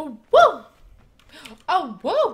Oh, whoa! Oh, whoa!